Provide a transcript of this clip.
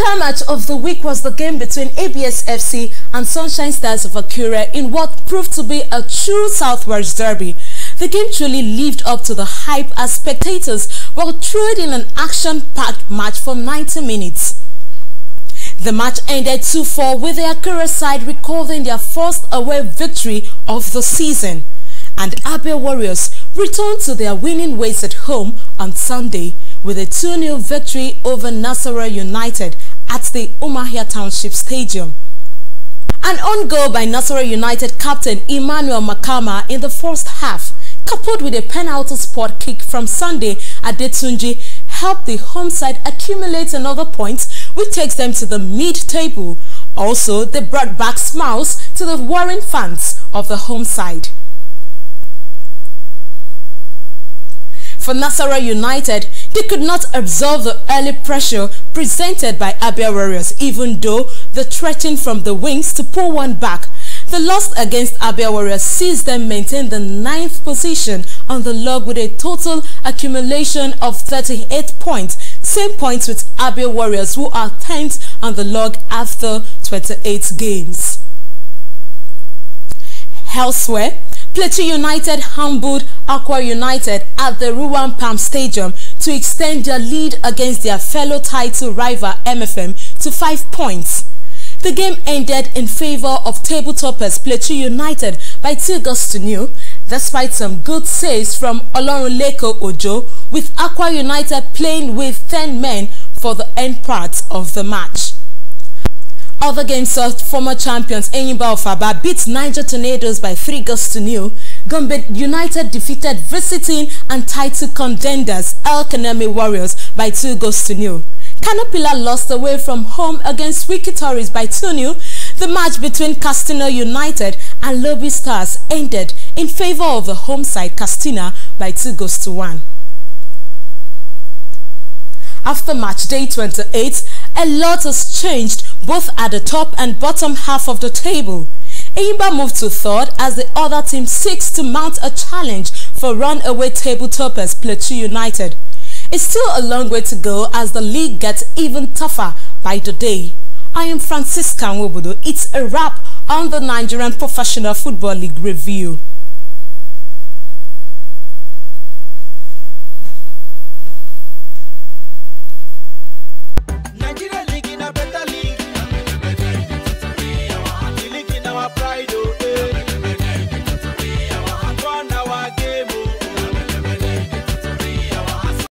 other match of the week was the game between ABS FC and Sunshine Stars of Akure in what proved to be a true Southwest derby. The game truly lived up to the hype as spectators were thrilled in an action-packed match for 90 minutes. The match ended 2-4 with the Akure side recording their first away victory of the season. And Abia Warriors returned to their winning ways at home on Sunday with a 2-0 victory over Nasarawa United at the Umuahia Township Stadium. An on goal by Nasarawa United captain Emmanuel Makama in the first half, coupled with a penalty spot kick from Sunday Adetunji, helped the home side accumulate another point, which takes them to the mid-table. Also, they brought back smiles to the warring fans of the home side. For Nasarawa United, they could not absorb the early pressure presented by Abia Warriors even though they threatened from the wings to pull one back. The loss against Abia Warriors sees them maintain the ninth position on the log with a total accumulation of 38 points, same points with Abia Warriors who are 10th on the log after 28 games. Elsewhere, Plateau United humbled Akwa United at the Rwang Pam Stadium to extend their lead against their fellow title rival MFM to five points. The game ended in favor of table toppers Plateau United by two goals to nil, despite some good saves from Olorunleko Ojo, with Akwa United playing with 10 men for the end part of the match. Other games saw former champions Enyimba of Aba beat Niger Tornadoes by 3 goals to nil. Gombe United defeated visiting and title contenders El Kanemi Warriors by 2 goals to nil. Kano Pillars lost away from home against Wikki Tourists by 2-0. The match between Katsina United and Lobi Stars ended in favor of the home side Katsina by 2 goals to 1. After match day 28, a lot has changed both at the top and bottom half of the table. Enyimba moved to third as the other team seeks to mount a challenge for runaway table toppers Plateau United. It's still a long way to go as the league gets even tougher by the day. I am Francisca Nwobodo. It's a wrap on the Nigerian Professional Football League review.